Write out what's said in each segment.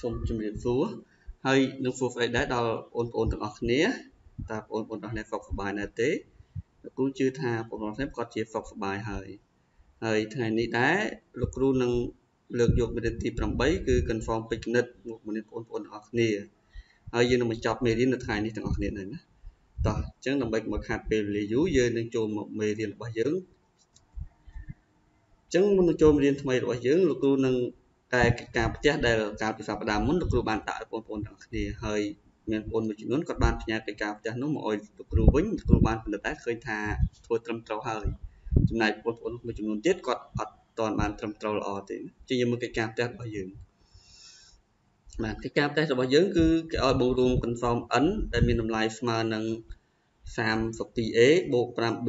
សូមជម្រាបសួរហើយនឹងសួរស្អីដែរដល់បងប្អូនទាំងអស់គ្នាតើបងប្អូនទាំងអស់គ្នាសុខសប្បាយណាស់ទេលោកគ្រូជឿថាបងប្អូនទាំងគាត់ជាសុខសប្បាយហើយហើយថ្ងៃនេះដែរលោកគ្រូនឹងលើកយកមេរៀនទី8គឺ confirm ពេចគណិតមកមេរៀនបងប្អូនទាំងអស់គ្នាហើយយើងនឹងបញ្ចប់មេរៀននៅថ្ងៃនេះទាំងអស់គ្នាដែរណាតោះអញ្ចឹងដើម្បីមកខាត់ពេលវេលាយូរយើងនឹងចូលមកមេរៀនរបស់យើងអញ្ចឹងមុននឹងចូលមេរៀនថ្មីរបស់យើងលោកគ្រូនឹង តែការផ្ទះដែលកាលពីសប្តាហ៍មុនលោកគ្រូបានដាក់ឲ្យបងប្អូនទាំងគ្នាហើយមានបងមួយចំនួនគាត់បានផ្ញើកិច្ចការផ្ទះនោះមកឲ្យលោកគ្រូវិញលោកគ្រូបានពិនិត្យតែឃើញថាធ្វើត្រឹមត្រូវហើយចំណែកបងប្អូនមួយចំនួនទៀតគាត់អត់ទាន់បានត្រឹមត្រូវល្អទេជាយើងមើលកិច្ចការផ្ទះរបស់យើងបាទកិច្ចការផ្ទះរបស់យើងគឺគេឲ្យបូករួម confirm n ដែលមានតម្លៃស្មើនឹង 32a បូក 5b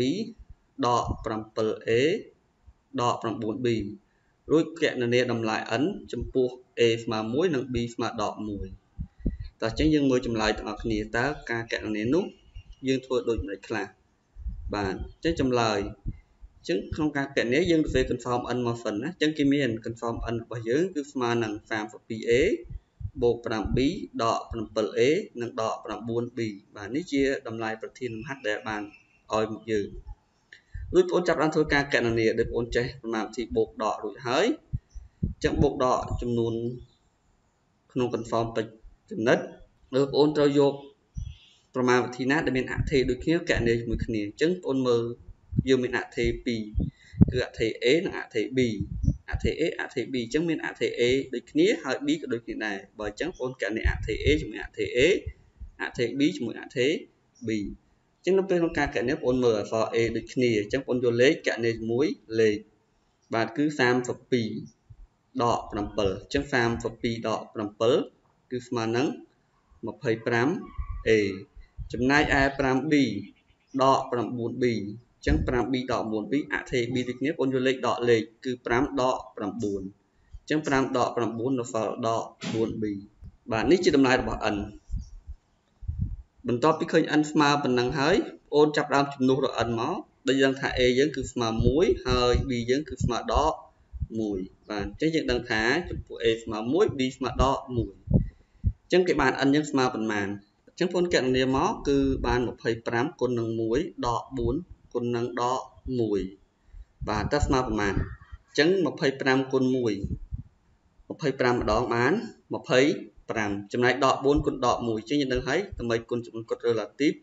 ដក 7a ដក 9b រួចគណនាតម្លៃ n ចំពោះ a ស្មើ1និង b ស្មើដក1តោះអញ្ចឹងយើងមើលចម្លើយទាំងអស់គ្នាតើការគណនានោះយើងធ្វើដូចម្តេចខ្លះបាទអញ្ចឹងចម្លើយអញ្ចឹងក្នុងការគណនាយើងទៅ confirm n មកសិនណាអញ្ចឹងគេមាន confirm n របស់យើងគឺស្មើនឹង 32a បូក 5b ដក 7a និងដក 9b បាទនេះជាតម្លៃប្រធានមហត្ថដែលបានឲ្យមកយើង រួចបងចាប់បានធ្វើការកណនាដោយបងចេះប្រមាណវិធីបូកដករួចហើយអញ្ចឹងបូកដកចំនួនក្នុង confirm ពេចចំណិតឬបងត្រូវយកប្រមាណវិធីណាដែលមានអថេដូចគ្នាកណនាជាមួយគ្នាអញ្ចឹងបងមើលយើងមានអថេ2គឺអថេ A និងអថេ B អថេ A អថេ B អញ្ចឹងមានអថេ A ដូចគ្នាហើយ B ក៏ដូចគ្នាដែរបើអញ្ចឹងបងកណនាអថេ A ជាមួយអថេ A អថេ B ជាមួយអថេ B ចឹងនៅពេលក្នុងការកណនាបងមើលអក្សរ A ដូចគ្នាអញ្ចឹងបងយកលេខកណនាជាមួយលេខបាទគឺ32ដក7អញ្ចឹង32ដក7គឺស្មើនឹង 25A ចំណែកឯ 5B ដក 9B អញ្ចឹង 5B ដក 9B អថេ B ដូចគ្នាបងយកលេខដកលេខគឺ5ដក9អញ្ចឹង5ដក9នៅសល់ដក 4B បាទនេះជាតម្លៃរបស់ n បន្ទាប់ពីឃើញ n ស្មើប៉ុណ្ណឹងហើយបងចាប់ដើមជំនួសរ n មកដូចយើងថា a យើងគឺស្មើ1ហើយ b យើងគឺស្មើដក1បាទអញ្ចឹងយើងដឹងថាចំពោះ a ស្មើ1 b ស្មើដក1អញ្ចឹងគេបាន n យើងស្មើប៉ុន្មានអញ្ចឹងបងកណនាមកគឺបាន25គុណនឹង1ដក4គុណនឹងដក1បាទតើស្មើប៉ុន្មានអញ្ចឹង25គុណ1 25ម្ដងបាន20 5ចំណែកដក4គុណដក1ចឹងយើងដឹងហើយដើម្បីគុណចំនួនគុត relative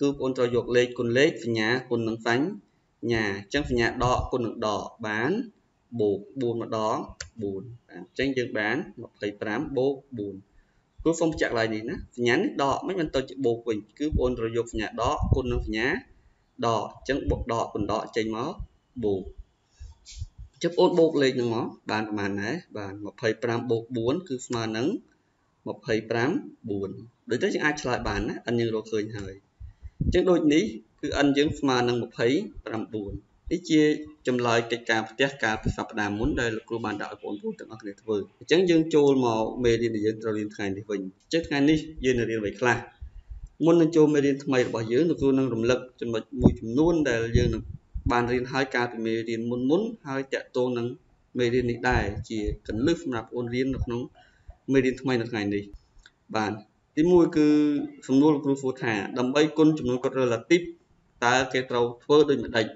គឺបងត្រូវយកលេខគុណលេខសញ្ញាគុណនឹងសញ្ញាអញ្ចឹងសញ្ញាដកគុណនឹងដកបានបូក4ម្ដង4បាទអញ្ចឹងយើងបាន25បូក4គឺសូមបញ្ជាក់ឡើយនេះណាសញ្ញានេះដកមិនមិនទៅជាបូកវិញគឺបងត្រូវយកសញ្ញាដកគុណនឹងសញ្ញាដកអញ្ចឹងបូកដកគុណដកចេញមកបូកចុះបងបូកលេខហ្នឹងមកបានប្រហែលដែរបាទ25បូក4គឺស្មើនឹង25 4ដូចទៅយើងអាចឆ្លើយបានណា n យើងរកឃើញហើយអញ្ចឹងដូចនេះគឺ n យើងស្មើនឹង29នេះជាចម្លើយកិច្ចការផ្ទះកាលពីសប្តាហ៍មុនដែលលោកគ្រូបានដាក់ឲ្យបងប្អូនទាំងអស់គ្នាធ្វើអញ្ចឹងយើងចូលមកមេរៀនដែលយើងត្រូវរៀនថ្ងៃនេះវិញអញ្ចឹងថ្ងៃនេះយើងនឹងរៀនអ្វីខ្លះមុននឹងចូលមេរៀនថ្មីរបស់យើងលោកគ្រូនឹងរំលឹកចំណុចមួយចំនួនដែលយើងនឹងបានរៀនហើយកាលពីមេរៀនមុនមុនហើយតាក់ទងនឹងមេរៀននេះដែរជាកលឹះសម្រាប់អូនរៀននៅក្នុង មេរៀនថ្មីនៅថ្ងៃនេះបាទទី1គឺសំណួរលោកគ្រូសួរថាដើម្បីគុណចំនួនកត់ relative តើគេត្រូវធ្វើដូចម្ដេច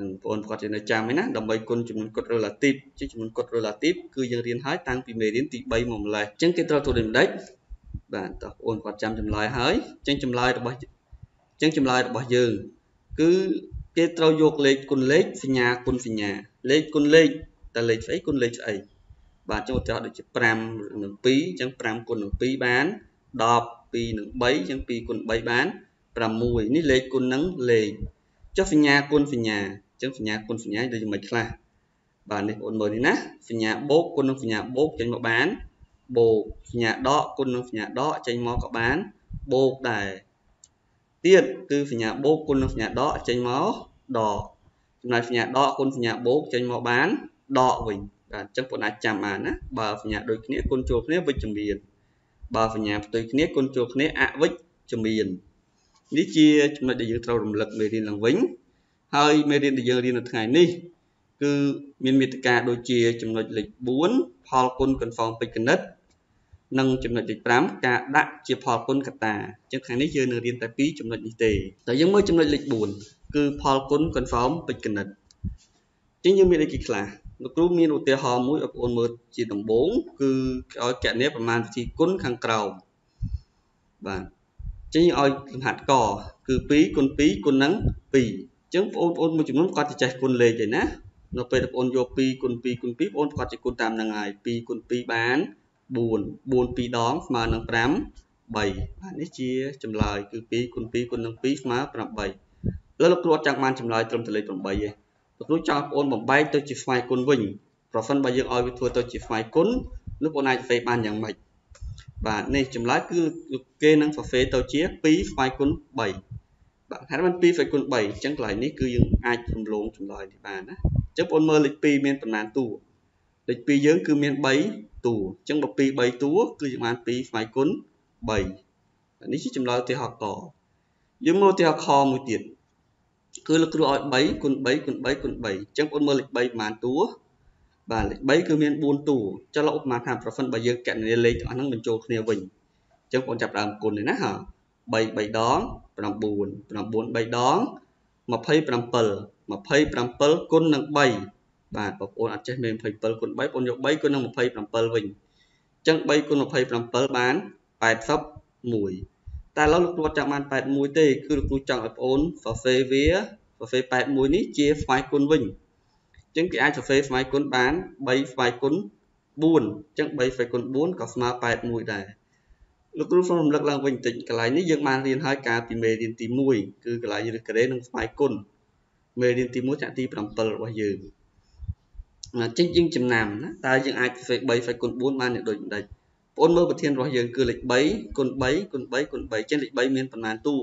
នឹងបងប្អូនគាត់ជានៅចាំឯណាដើម្បីគុណចំនួនកត់ relative ជាចំនួនកត់ relative គឺយើងរៀនហើយតាំងពីមេរៀនទី3មកម្លេះអញ្ចឹងគេត្រូវធ្វើដូចម្ដេចបាទតើបងប្អូនគាត់ចាំចម្លើយហើយអញ្ចឹងចម្លើយរបស់អញ្ចឹងចម្លើយរបស់យើង គឺគេត្រូវយកលេខគុណលេខសញ្ញាគុណសញ្ញាលេខគុណលេខតើលេខស្អីគុណលេខស្អី បាទចុះឧទាហរណ៍ដូចជា5និង2អញ្ចឹង5គុណនឹង2បាន10 2នឹង3អញ្ចឹង2គុណ3បាន6នេះលេខគុណនឹងលេខចុះសញ្ញាគុណសញ្ញាអញ្ចឹងសញ្ញាគុណសញ្ញាដូចយ៉ាងម៉េចខ្លះបាទនេះបងមើលនេះណាសញ្ញាបូកគុណនឹងសញ្ញាបូកចេញមកបានបូកសញ្ញាដកគុណនឹងសញ្ញាដកចេញមកក៏បានបូកដែរទៀតគឺសញ្ញាបូកគុណនឹងសញ្ញាដកចេញមកដកចំណែកសញ្ញាដកគុណសញ្ញាបូកចេញមកបានដកវិញ បាទអញ្ចឹងបងអាចចាំបានណាបើសញ្ញាដូចគ្នាគុណចូលគ្នាវិជ្ជមានបើសញ្ញាផ្ទុយគ្នាគុណចូលគ្នាអវិជ្ជមាននេះជាចំណុចដែលយើងត្រូវរំលឹកមេរៀនឡើងវិញហើយមេរៀនដែលយើងរៀននៅថ្ងៃនេះគឺមានមេត្តាដូចជាចំណុចលេខ4ផលគុណ confirm ពេចគណិត និងចំណុចលេខ5ការដាក់ជាផលគុណកតាអញ្ចឹងខាងនេះយើងនឹងរៀនតែ2ចំណុចនេះទេតែយើងមើលចំណុចលេខ4គឺផលគុណ confirm ពេជ្រគណិតអញ្ចឹងយើងមានអីគេខ្លះ លោកគ្រូមានឧទាហរណ៍មួយឲ្យបងប្អូនមើលជាដំបូងគឺឲ្យកណនីប្រមាណវិធីគុណខាងក្រោមបាទអញ្ចឹងឲ្យលំហាត់កគឺ2គុណ2គុណនឹង2អញ្ចឹងបងប្អូនមួយចំនួនគាត់ទៅចេះគុណលេខឯណានៅពេលបងប្អូនយក2គុណ2គុណ2បងប្អូនគាត់ចេះគុណតាមនឹងហើយ2គុណ2បាន4 4 2ដងស្មើនឹង5 3បាទនេះជាចម្លើយគឺ2គុណ2គុណនឹង2ស្មើ8ឥឡូវលោកគ្រូអត់ចង់បានចម្លើយត្រឹមតែលេខ8ទេ លោកគ្រូចង់បងប្អូនបំបែកទៅជាស្វ័យគុណវិញប្រសិនបើយើងឲ្យវាធ្វើទៅជាស្វ័យគុណនោះបងអាចធ្វើបានយ៉ាងម៉េចបាទនេះចម្លើយគឺគេនឹងសរសេរទៅជា2ស្វ័យគុណ3បាទហេតុបាន2ស្វ័យគុណ3អញ្ចឹងកន្លែងនេះគឺយើងអាចរំលងចម្លើយនេះបានណាអញ្ចឹងបងមើលលេខ2មានប៉ុន្មានតួលេខ2យើងគឺមាន3តួអញ្ចឹងបើ2 3តួគឺយើងបាន2ស្វ័យគុណ3នេះជាចម្លើយឧទាហរណ៍កយើងមើលឧទាហរណ៍ខមួយទៀត គឺលោកគ្រូឲ្យ3គុណ3គុណ3គុណ3អញ្ចឹងបងមើលលេខ3ប្រហែលតួបាទលេខ3គឺមាន4តួចុះលោកឧបមាថាប្រសិនបើយើងកណនាលេខទាំងអស់ហ្នឹងបញ្ចូលគ្នាវិញអញ្ចឹងបងចាប់ដើមគុណនេះណាហ៎3 3ដង9 9 3ដង27 27គុណនឹង3បាទបងប្អូនអត់ចេះមាន27គុណ3បងប្អូនយក3គុណនឹង27វិញអញ្ចឹង3គុណ27បាន81 តែឥឡូវលោកគ្រូអត់ចង់បាន81ទេគឺលោកគ្រូចង់ឲ្យបងប្អូនសរសេរវាសរសេរ81នេះជាស្វ័យគុណវិញអញ្ចឹងគេអាចសរសេរស្វ័យគុណបាន3ស្វ័យគុណ4អញ្ចឹង3ស្វ័យគុណ4ក៏ស្មើ81ដែរលោកគ្រូសូមរំលឹកឡើងវិញបន្តិចកន្លែងនេះយើងបានរៀនហើយកាលពីមេរៀនទី1គឺកន្លែងរឹសក្រេនិងស្វ័យគុណមេរៀនទី1ចាក់ទី7របស់យើងចេញយើងចំណាំណាតើយើងអាចធ្វើ3 fact គុណ4បានដូចមិនដេច បងមើលប្រធានរបស់យើងគឺលេខ3គុណ3គុណ3គុណ3ចឹងលេខ3មានប៉ុន្មានតួ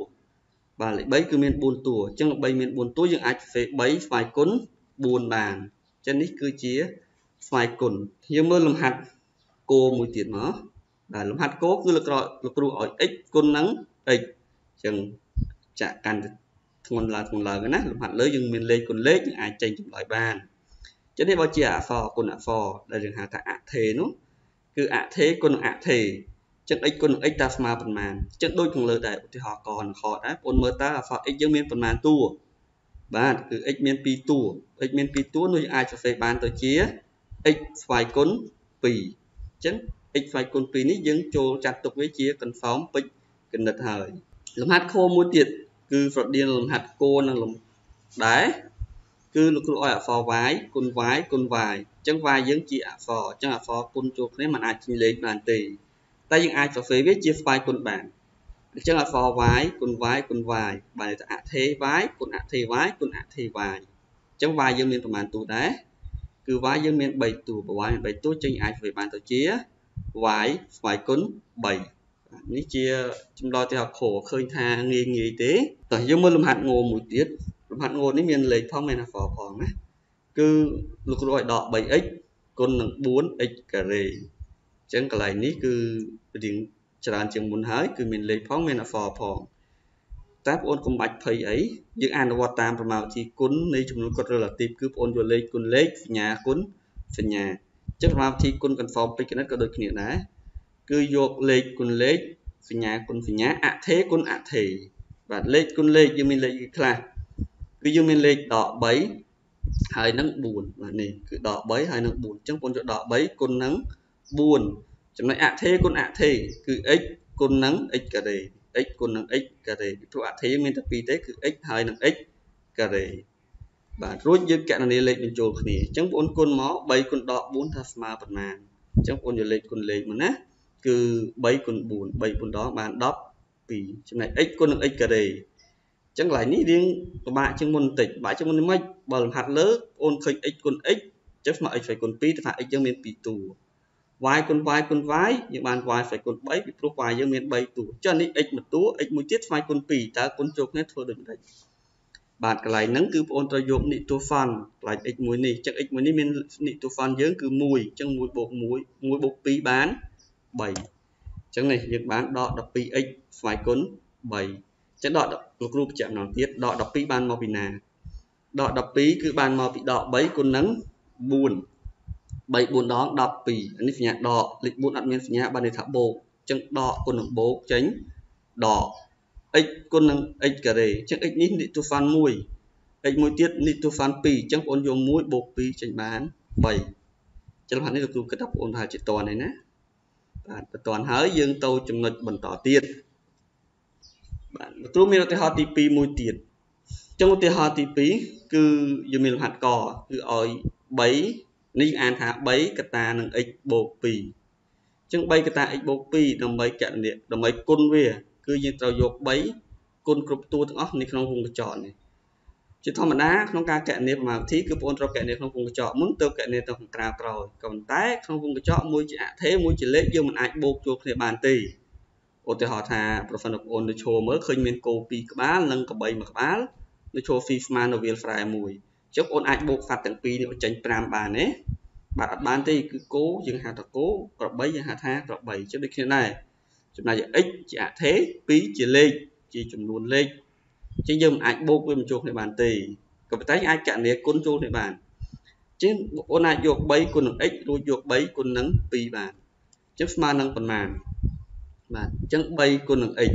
បាទលេខ3គឺមាន4តួអញ្ចឹង3មាន4តួយើងអាចធ្វើ3ស្វ័យគុណ4បានអញ្ចឹងនេះគឺជាស្វ័យគុណយើងមើលលំហាត់គោមួយទៀតមកបាទលំហាត់គោគឺលោកគ្រូលោកគ្រូឲ្យ x គុណនឹង x អញ្ចឹងចាក់កាន់ធ្ងន់ឡើងធ្ងន់ឡើងណាលំហាត់លើយើងមានលេខគុណលេខយើងអាចចេញចម្លើយបានចឹងនេះបើជាអក្សរគុណអក្សរដែលយើងហៅថាអថេនោះ គឺអថេគុណនឹងអថេចឹង x គុណនឹង x តើស្មើប៉ុន្មានចឹងដូចខាងលើដែរឧទាហរណ៍កនិងខដែរបងមើលតើអក្សរ x យើងមានប៉ុន្មានតួបាទគឺ x មាន2តួ x មាន2តួនោះយើងអាចសរសេរបានទៅជា x ស្វ័យគុណ2អញ្ចឹង x ស្វ័យគុណ2នេះយើងចូលចាត់ទុកវាជា confirm ពេជ្រគណិតហើយលំហាត់ខមួយទៀតគឺប្រឌៀនលំហាត់គោនិងលំដែរ គឺលោកគ្រូឲ្យអក្សរ y គុណ y គុណ y អញ្ចឹង y យើងជាអក្សរអញ្ចឹងអក្សរគុណចូលគ្នាมันអាចចេញលេខបានទេតែយើងអាចសរសេរវាជាស្វ័យគុណបានអញ្ចឹងអក្សរ y គុណ y គុណ y បានទៅអថេ y គុណអថេ y គុណអថេ y អញ្ចឹង y យើងមានប្រមាណតួដែរគឺ y យើងមាន3តួបើ y មាន3តួចេញអាចធ្វើបានទៅជា y ស្វ័យគុណ3នេះជាចម្លើយទីហកខឃើញថាងាយងាយទេតោះយើងមើលលំហាត់ងមួយទៀត លំហាត់ងនេះមានលេខផងមានអក្សរផងណាគឺលោកគ្រូឲ្យដក 3x គុណនឹង 4x ការ៉េអញ្ចឹងកន្លែងនេះគឺរៀងច្រើនជាងមុនហើយគឺមានលេខផងមានអក្សរផងតែបងប្អូនកុំបាច់ភ័យអីយើងអនុវត្តតាមប្រមាណវិធីគុណនៃចំនួនកត់ relative គឺបងប្អូនយកលេខគុណលេខសញ្ញាគុណសញ្ញាអញ្ចឹងប្រមាណវិធីគុណ confirm ពេជ្រគណិតក៏ដូចគ្នាដែរគឺយកលេខគុណលេខសញ្ញាគុណសញ្ញាអថេគុណអថេបាទលេខគុណលេខយើងមានលេខខ្លះ គឺយើងមានលេខដក3ហើយនឹង4បាទនេះគឺដក3ហើយនឹង4អញ្ចឹងបងយកដក3គុណនឹង4ចំណុចអថេគុណអថេគឺ x គុណនឹង x ការ៉េ x គុណនឹង x ការ៉េពីព្រោះអថេមានតែ2ទេគឺ x ហើយនឹង x ការ៉េបាទរួចយើងកណនាលេខបញ្ចូលគ្នាអញ្ចឹងបងគុណមក3គុណដក4ថាស្មើប៉ុន្មានអញ្ចឹងបងយកលេខគុណលេខមកណាគឺ3គុណ4 3គុណដងបាន12ចំណែក x គុណនឹង x ការ៉េ ចឹងកន្លែងនេះរៀងពិបាកជាងមុនបន្តិចពិបាកជាងមុននេះមិនបើលំហាត់លើបងឃើញ x គុណ x ចឹងស្មើ x គុណ2ទៅថា x យើងមាន2តួ y គុណ y គុណ y យើងបាន y ស្វ័យគុណ3ពីព្រោះ y យើងមាន3តួចឹងនេះ x មួយតួ x មួយទៀតស្វ័យគុណ2តើគុណចូលគ្នាធ្វើដូចម្ដេចបាទកន្លែងហ្នឹងគឺបងអូនត្រូវយកនិទូហ្វាន់កន្លែង x មួយនេះចឹង x មួយនេះមាននិទូហ្វាន់យើងគឺ1ចឹង1បូក1 1បូក2បាន3ចឹងនេះយើងបានដក 12x ស្វ័យគុណ3 ចឹងដកលោកគ្រូបញ្ជាក់ម្ដងទៀតដក12បានមកពីណាដក12គឺបានមកពីដក3គុណនឹង4 3 4ដង12នេះសញ្ញាដកលេខ4អត់មានសញ្ញាបានន័យថាបូកអញ្ចឹងដកគុណនឹងបូកចេញដក x គុណនឹង x ការ៉េអញ្ចឹង x នេះនីតូហ្វាន់1 x មួយទៀតនីតូហ្វាន់2អញ្ចឹងបងយក1បូក2ចេញបាន3ចឹងហាក់នេះលោកគ្រូគិតថាបងថាជាតនហើយណាបាទបើតនហើយយើងទៅចំណុចបន្តទៀត បាទលោកគ្រូមានឧទាហរណ៍ទី2មួយទៀតចឹងឧទាហរណ៍ទី2គឺយើងមានលំហាត់កគឺឲ្យ3នេះអានថា3កតានឹង x បូក2ចឹង3កតា x បូក2ដើម្បីកណនិកដើម្បីគុណវា គឺយើងត្រូវយក3គុណគ្រប់តួទាំងអស់នៅក្នុងវងកញ្ចក់នេះជាធម្មតាក្នុងការកណនាប្រមាណវិធីគឺបងប្អូនត្រូវកណនាក្នុងវងកញ្ចក់មុនទៅកណនាទៅខាងក្រៅក្រោយក៏ប៉ុន្តែក្នុងវងកញ្ចក់មួយជាអថេមួយជាលេខយើងមិនអាចបូកចូលគ្នាបានទេ ឧទាហរណ៍ថាប្រសិនបើបងប្អូនទៅឈរមើលឃើញមានគោ2ក្បាលនិងក្របី1ក្បាលនៅឈរ fee ស្មើនៅវាលស្រែមួយអញ្ចឹងបងប្អូនអាចបូកសัตว์ទាំងពីរនេះឲ្យចេញ5បានទេបាទអត់បានទេគឺគោយើងហៅថាគោក្របីយើងហៅថាក្របីអញ្ចឹងដូចគ្នាដែរចំណែក x ជាអថេ2ជាលេខជាចំនួនលេខអញ្ចឹងយើងមិនអាចបូកវាបញ្ចូលគ្នាបានទេក៏ប៉ុន្តែអាចកណនាគុណចូលគ្នាបានអញ្ចឹងបងប្អូនអាចយក3គុណនឹង x រួចយក3គុណនឹង2បានអញ្ចឹងស្មើនឹងប៉ុន្មាន បាទអញ្ចឹង3គុណនឹង x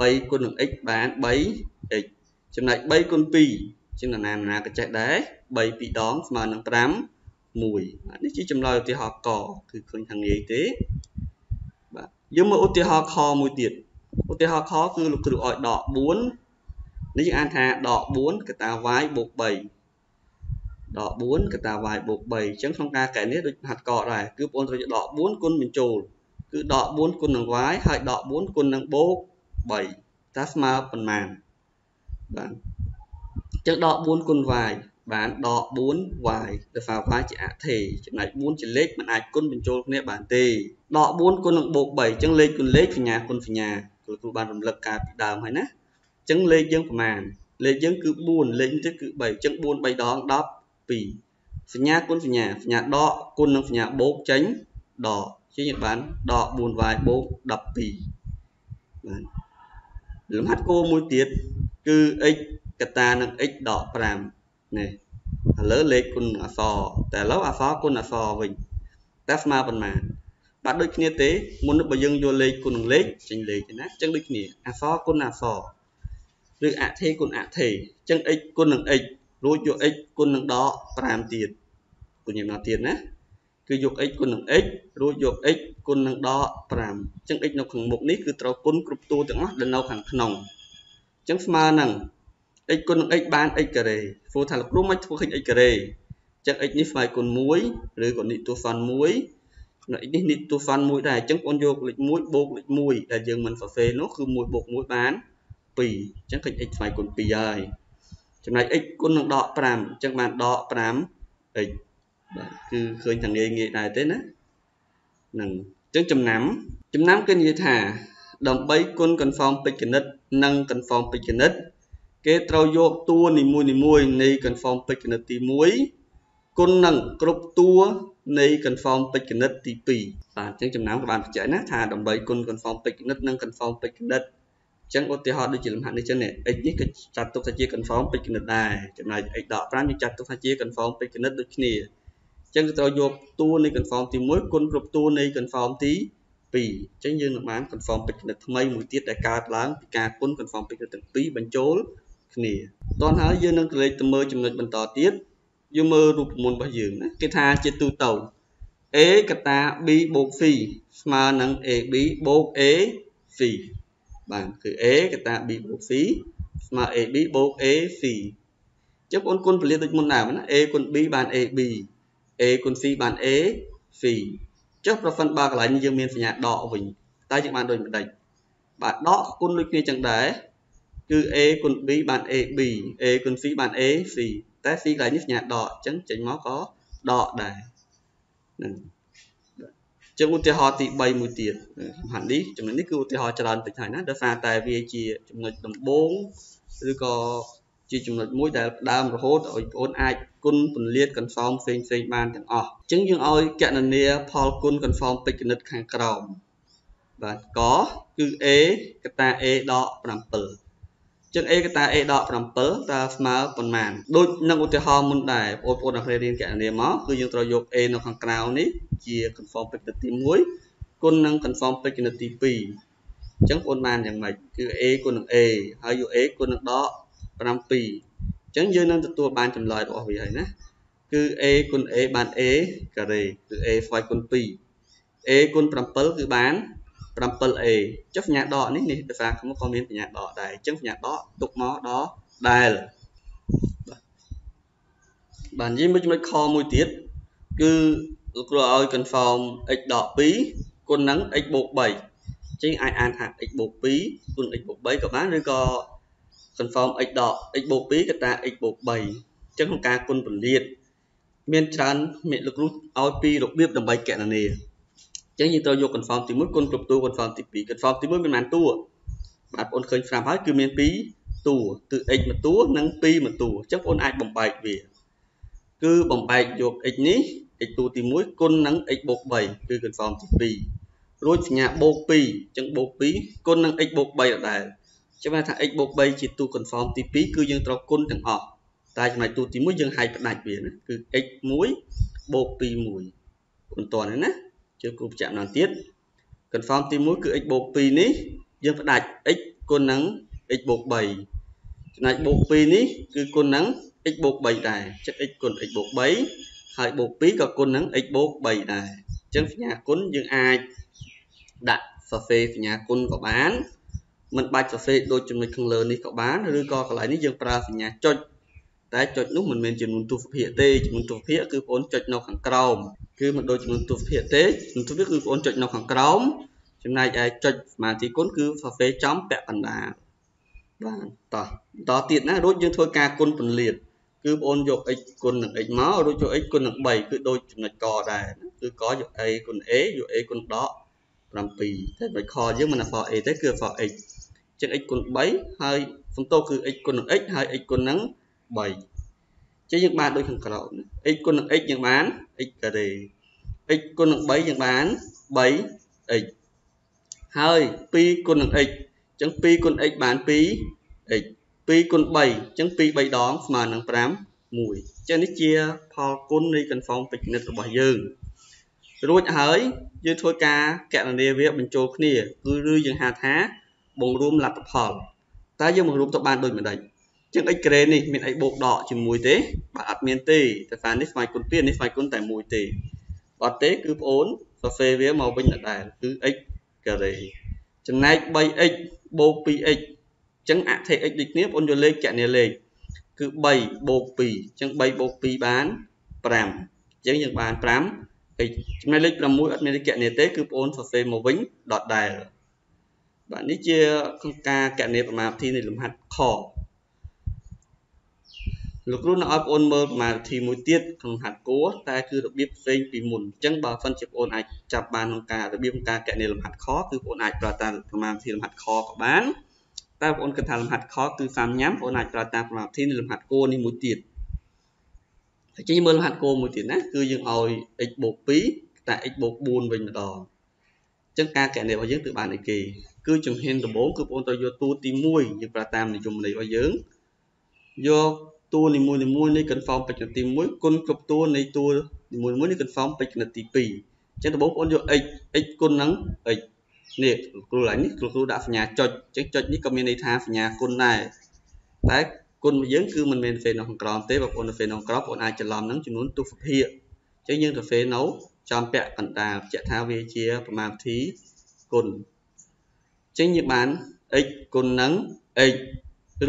3គុណនឹង x បាន 3x ចំណែក3គុណ2ជាងណាណាក៏ចេះដែរ3 2ដងស្មើនឹង5 1នេះជាចម្លើយឧទាហរណ៍កគឺឃើញខាងងាយទេបាទយើងមើលឧទាហរណ៍ខមួយទៀតឧទាហរណ៍ខគឺលោកគ្រូឲ្យដក4នេះយើងអានថាដក4កតា y បូក3ដក4កតា y បូក3អញ្ចឹងក្នុងការកែនេះដូចហាត់កដែរគឺបងប្អូនត្រូវដក4គុណបញ្ចូល គឺដក4គុណនឹង y ហើយដក4គុណនឹងបូក3តើស្មើប៉ុន្មានបាទអញ្ចឹងដក4គុណ y បានដក 4y ដោយសារ y ជាអថេចំណែក4ជាលេខមិនអាចគុណបញ្ចូលគ្នាបានទេដក4គុណនឹងបូក3អញ្ចឹងលេខគុណលេខសញ្ញាគុណសញ្ញាគ្រូគ្រូបានរំលឹកកាលពីដើមហើយណាអញ្ចឹងលេខយើងប្រមាណលេខយើងគឺ4លេខនេះគឺ3អញ្ចឹង4 3ដង12សញ្ញាគុណសញ្ញាសញ្ញាដកគុណនឹងសញ្ញាបូកចេញដក ជាយើងបានដក 4y បូក12បាទលំហាត់គោលមួយទៀតគឺ x កតានឹង x ដក5នេះឥឡូវលេខគុណអក្សរតែឥឡូវអក្សរគុណអក្សរវិញតើស្មើប៉ុន្មានបាទដូចគ្នាទេមុនបើយើងយកលេខគុណនឹងលេខចេញលេខទេណាអញ្ចឹងដូចគ្នាអក្សរគុណអក្សរឬអថេគុណអថេអញ្ចឹង x គុណនឹង x រួចយក x គុណនឹងដក5ទៀតគុណយ៉ាងណាទៀតណា គឺយក x គុណនឹង x រួចយក x គុណនឹងដក5អញ្ចឹង x នៅខាងមុខនេះគឺត្រូវគុណគ្រប់តួទាំងអស់ដែលនៅខាងក្នុងអញ្ចឹងស្មើនឹង x គុណនឹង x បាន x ការ៉េព្រោះថាលោកគ្រូមិនធ្វើឃើញ x ការ៉េអញ្ចឹង x នេះស្មើគុណ1ឬក៏នីតូហ្វាន់1នៅ x នេះនីតូហ្វាន់1ដែរអញ្ចឹងបងយកលេខ1បូកលេខ1ដែលយើងមិនសរសេរនោះគឺ1បូក1បាន2អញ្ចឹងឃើញ x ស្មើគុណ2ហើយចំណែក x គុណនឹងដក5អញ្ចឹងបានដក 5x បាទគឺឃើញថាងាយងាយដែរទេណាហ្នឹងអញ្ចឹងចំណាំ ចំណាំគឺនិយាយថាដើម្បីគុណ confirm ពេជ្រគណិត និង confirm ពេជ្រគណិត គេត្រូវយកតួនីមួយនីមួយនៃ confirm ពេជ្រគណិតទី1គុណនឹងគ្រប់តួនៃ confirm ពេជ្រគណិតទី2បាទអញ្ចឹងចំណាំក៏បានបញ្ជាក់ណាថាដើម្បីគុណ confirm ពេជ្រគណិតនិង confirm ពេជ្រគណិតអញ្ចឹងឧទាហរណ៍ដូចជាលំហាត់នេះចឹងនេះ x នេះគឺចាត់ទុកថាជា confirm ពេជ្រគណិតដែរចំណែក x ដក5យើងចាត់ទុកថាជា confirm ពេជ្រគណិតដូចគ្នាអញ្ចឹងត្រូវយកតួនៃ confirm ទី1គុណគ្រប់តួនៃ confirm ទី2អញ្ចឹងយើងនឹងបាន confirm ពេជ្រគណិតថ្មីមួយទៀតដែលកើតឡើងពីការគុណ confirm ពេជ្រគណិតទាំងពីរបញ្ចូលគ្នាតោះហើយយើងនឹងក្រឡេកទៅមើលចំណុចបន្តទៀតយើងមើលរូបមន្តរបស់យើងណាគេថាជាទូទៅ a កតា b បូក c ស្មើនឹង ab បូក a c បាទគឺ a កតា b បូក c ស្មើ ab បូក a c ចឹងបងគុណពលាដូចមុនដែរណា a គុណ b បាន ab a គុណ c បាន a c ចុះប្រសិនបើកន្លែងនេះយើងមានសញ្ញាដកវិញតើយើងបានដូចម្ដេចបាទដកគុណដូចគ្នាចឹងដែរគឺ a គុណ b បាន ab a គុណ c បាន a c តែ c កន្លែងនេះសញ្ញាដកអញ្ចឹងចេញមកក៏ដកដែរហ្នឹងចឹងឧទាហរណ៍ទី3មួយទៀតសំខាន់នេះចំណុចនេះគឺឧទាហរណ៍ច្រើនតិចហើយណាដោយសារតែវាជាចំណុចដំបូងឬក៏ ជាចំណុចមួយដែលផ្ដើមរហូតឲ្យបងប្អូនអាចគុណពន្លាត confirm ផ្សេងផ្សេងបានទាំងអស់អញ្ចឹងយើងឲ្យកណនាផលគុណ confirm ពេជ្រគណិតខាងក្រោមបាទកគឺ a កតា a ដក7ចឹង a កតា a ដក7តើស្មើប៉ុន្មានដូចនឹងឧទាហរណ៍មុនដែរបងប្អូនអ្នករៀនគណនាមកគឺយើងត្រូវយក a នៅខាងក្រៅនេះជា conform ពេជ្រទី1គុណនឹង conform ពេជ្រទី2អញ្ចឹងបងប្អូនបានយ៉ាងម៉េចគឺ a គុណនឹង a ហើយយក a គុណនឹងដក 7អញ្ចឹងយើងនឹងទទួលបានចម្លើយរបស់វាហើយណាគឺ a គុណ a បាន a ការ៉េគឺ a ស្វ័យគុណ2 a គុណ7គឺបាន 7a ចុះសញ្ញាដកនេះនេះភាសាខ្ញុំក៏មានសញ្ញាដកដែរអញ្ចឹងសញ្ញាដកទុកមកដល់ដែលបាទនិយាយមួយចំណុចខមួយទៀតគឺលោកគ្រូឲ្យ confirm x ដក2គុណនឹង x បូក3ចឹងអាចអានថា x បូក2គុណ x បូក3ក៏បានឬក៏ confirm x ដក x បូក2កតា x បូក3ចឹងក្នុងការគុណពលាតមានច្រើនមានលោកគ្រូឲ្យពីរបៀបដើម្បីកណនាចឹងយើងត្រូវយក confirm ទី1គុណគ្រប់តួ confirm ទី2 confirm ទី1មានប៉ុន្មានតួបាទបងឃើញស្រាប់ហើយគឺមាន2តួគឺ x មួយតួនិង2មួយតួចឹងបងអាចបំបែកវាគឺបំបែកយក x នេះ x តួទី1គុណនឹង x បូក3គឺ confirm ទី2រួចសញ្ញាបូក2អញ្ចឹងបូក2គុណនឹង x បូក3ដដែល ចាំថា x បូក3ជាតួ confirm ទី2គឺយើងត្រូវគុណទាំងអស់តែចំណុចតួទី1យើងហាយផ្ដាច់វាណាគឺ x 1បូក2 1បន្តណាជឿគ្រូបញ្ជាក់ម្ដងទៀត confirm ទី1គឺ x បូក2នេះយើងផ្ដាច់ x គុណនឹង x បូក3ចំណែកបូក2នេះគឺគុណនឹង x បូក3ដែរចឹង x គុណ x បូក3ហើយបូក2ក៏គុណនឹង x បូក3ដែរអញ្ចឹងសញ្ញាគុណយើងអាចដាក់សរសេរសញ្ញាគុណក៏បាន មិនបាច់សរសេរដូចចំណុចខាងលើនេះក៏បានឬក៏កន្លែងនេះយើងប្រើសញ្ញាចុចតែចុចនោះមិនមែនចំនួនទស្សភាគទេចំនួនទស្សភាគគឺបងប្អូនចុចនៅខាងក្រោមគឺមិនដូចចំនួនទស្សភាគទេចំនួនទស្សភាគគឺបងប្អូនចុចនៅខាងក្រោមចំណែកឯចុចសមាធិគុណគឺសរសេរចំពាក់កណ្ដាលបាទតោះបន្តទៀតណារួចយើងធ្វើការគុណពន្លាតគឺបងអូនយក x គុណនឹង x មករួចយក x គុណនឹង3គឺដូចចំណុចកដែរគឺកយក a គុណ a យក a គុណដក7តែបើខយើងមិនអក្សរ a ទេគឺអក្សរ x ចឹង x គុណ3ហើយសំទោសគឺ x គុណនឹង x ហើយ x គុណនឹង3ចឹងយើងបានដូចខាងក្រោម x គុណនឹង x យើងបាន x ការ៉េ x គុណនឹង3យើងបាន 3x ហើយ2គុណនឹង x ចឹង2គុណ x បាន 2x 2គុណ3ចឹង2 3ដងស្មើនឹង5 1ចឹងនេះជាផលគុណនៃ confirm ពេជ្រនិតរបស់យើងរួចហើយយើងធ្វើការកណនាវាបញ្ចូលគ្នាគឺឬយើងហៅថា បង្រួមលទ្ធផលតើយើងបង្រួមទៅបានដូចម្ដេចចឹង x ក្រេនេះមាន x បូកដកជាមួយទេបាទអត់មានទេតែសារនេះស្វ័យគុណ2នេះស្វ័យគុណតែមួយទេអត់ទេគឺបងអូនសរសេរវាមកវិញដដែលគឺ x ការ៉េចំណែក 3x បូក 2x ចឹងអថេ x ដូចគ្នាបងអូនយកលេខកណនាលេខគឺ3បូក2ចឹង3បូក2បាន5ចឹងយើងបាន5 x ចំណែកលេខ6អត់មានលេខកណនាទេគឺបងអូនសរសេរមកវិញដដែល បាទនេះជាក្នុងការកណនាប្រមាណវិធីនៃលំហាត់ខលោកគ្រូនឹងឲ្យបងប្អូនមើលប្រមាណវិធីមួយទៀតក្នុងហាត់គួរតែគឺរបៀបផ្សេងពីមុនអញ្ចឹងបើសិនជាបងប្អូនអាចចាប់បានក្នុងការរបៀបការកណនាលំហាត់ខគឺបងប្អូនអាចប្រើតាមប្រមាណវិធីលំហាត់ខក៏បានតែបងប្អូនគិតថាលំហាត់ខគឺសាមញ៉ាំបងប្អូនអាចប្រើតាមប្រមាណវិធីនៃលំហាត់គួរនេះមួយទៀតហើយជិះមើលលំហាត់គួរមួយទៀតណាគឺយើងឲ្យ x បូក2តែ x បូក4វិញម្ដងអញ្ចឹងការកណនារបស់យើងគឺបានអីគេ គឺជំហានដំបូងគឺបងប្អូនត្រូវយកតួទី1យើងប្រើតាមនិយមន័យរបស់យើងយកតួនីមួយៗនៃ confirm បច្ចុប្បន្នទី1គុណគ្រប់តួនៃតួនីមួយៗនៃ confirm បច្ចុប្បន្នទី2អញ្ចឹងដំបូងបងប្អូនយក x x គុណនឹង x នេះគ្រូឡើងនេះគ្រូគ្រូដាក់សញ្ញាចុចអញ្ចឹងចុចនេះក៏មានន័យថាសញ្ញាគុណដែរតែគុណរបស់យើងគឺមិនមែនហ្វេនៅខាងក្រោមទេបងប្អូនហ្វេនៅខាងក្រោមបងប្អូនអាចច្រឡំនឹងចំនួនទុសភាគអញ្ចឹងយើងទៅហ្វេនៅចំពាក់កណ្ដាលបញ្ជាក់ថាវាជា ប្រមាណវិធីគុណ អញ្ចឹងយើងបាន x គុណនឹង x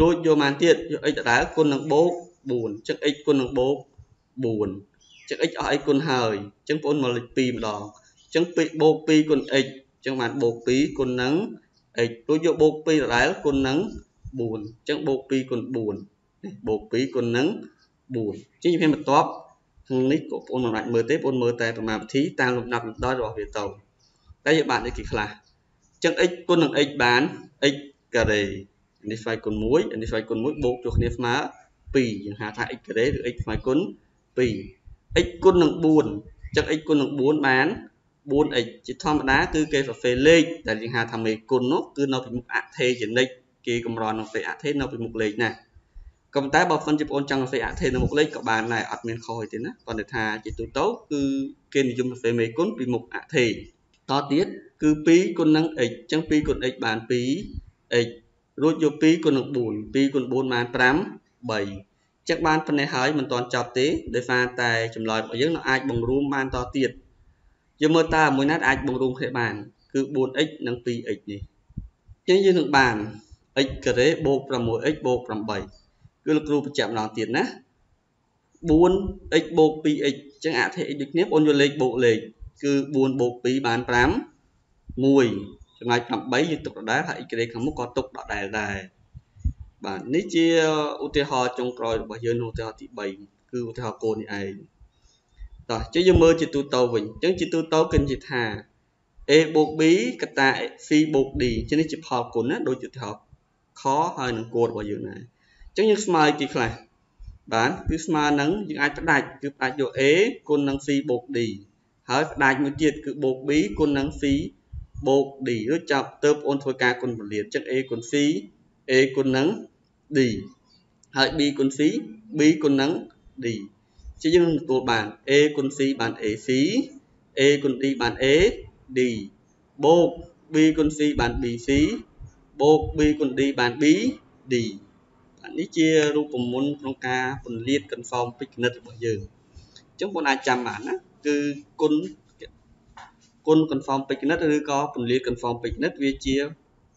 រួចយកបានទៀតយក x ដដែលគុណនឹងបូក4អញ្ចឹង x គុណនឹងបូក4អញ្ចឹង x អស់ x គុណហើយអញ្ចឹងបងប្អូនមកលេខ2ម្ដងអញ្ចឹងបូក2គុណ x អញ្ចឹងបានបូក2គុណនឹង x រួចយកបូក2ដដែលគុណនឹង4អញ្ចឹងបូក2គុណ4នេះបូក2គុណនឹង4អញ្ចឹងជំហានបន្ទាប់ក្នុងនេះបងប្អូនមិនអាចមើលទេបងប្អូនមើលតែប្រមាណវិធីតាមលំដាប់លំដោយរបស់វាទៅតែយើងបាននេះគេខ្លះអញ្ចឹង x គុណនឹង x បាន x ការ៉េនេះស្វ័យគុណ1នេះស្វ័យគុណ1បូកចូលគ្នាស្មើ2យើងហៅថា x ការ៉េឬ x ស្វ័យគុណ2 x គុណនឹង4អញ្ចឹង x គុណនឹង4បាន 4x ជាធម្មតាគឺគេសរសេរលេខដែលយើងហៅថាមេគុណនោះគឺនៅពីមុខអថេជនិកគេកម្រនឹងសេអាថេនៅពីមុខលេខណាក៏ប៉ុន្តែបើសិនជាបងប្អូនចង់សរសេរអាថេនៅមុខលេខក៏បានដែរអត់មានខុសអីទេណាគាត់និយាយថាជាទូទៅគឺគេនិយមសរសេរមេគុណពីមុខអាថេតទៀត គឺ2គុណនឹង x អញ្ចឹង2គុណ x បាន 2 x រួចយក2គុណនឹង4 2គុណ4បាន5 3ចឹងបានប៉ុណ្ណេះហើយមិនទាន់ចប់ទេដោយសារតែចម្លើយរបស់យើងនៅអាចបង្រួមបានតទៀតយើងមើលតើមួយណាអាចបង្រួមគ្នាបាន គឺ 4x និង 2x នេះចឹងយើងនឹងបាន x ការ៉េបូក 6x បូក8គឺលោកគ្រូបញ្ជាក់ម្ដងទៀតណា 4x បូក 2x អញ្ចឹងអធិ x ដូចគ្នាបងយកលេខបូកលេខគឺ4បូក2បាន5 1ចំណែក8យើងទុកដដែលហើយ x ក្រេខាងមុខក៏ទុកដដែលដែរបាទនេះជាឧទាហរណ៍ចុងក្រោយរបស់យើងនៅឧទាហរណ៍ទី3គឺឧទាហរណ៍កូននេះឯងតោះចុះយើងមើលជាទូទៅវិញអញ្ចឹងជាទូទៅគិតជាថា a បូក b កតា c បូក d ជានេះជាផលគុណណាដូចឧទាហរណ៍ខហើយនឹងគោលរបស់យើងដែរអញ្ចឹងយើងស្មើទីខ្លះបាទគឺស្មើនឹងយើងអាចផ្ដាច់គឺផ្ដាច់យក a គុណនឹង c បូក d ហើយផ្ដាច់មួយទៀតគឺបូក b គុណនឹង c បូក d រួចចាប់ទៅបងអូនធ្វើការគុណពលាតអញ្ចឹង a គុណ c a គុណនឹង d ហើយ b គុណ c b គុណនឹង d ជាយើងនឹងទទួលបាន a គុណ c បាន ac a គុណ d បាន a d បូក b គុណ c បាន bc បូក b គុណ d បាន b d នេះជារូបមន្តក្នុងការពន្លាត confirm ពេជ្រគណិតរបស់យើងអញ្ចឹងបងអាចចាំបានណាគឺគុណ គុណ confirm ពេជ្រគណិតឬក៏ពន្លាត confirm ពេជ្រគណិតវាជា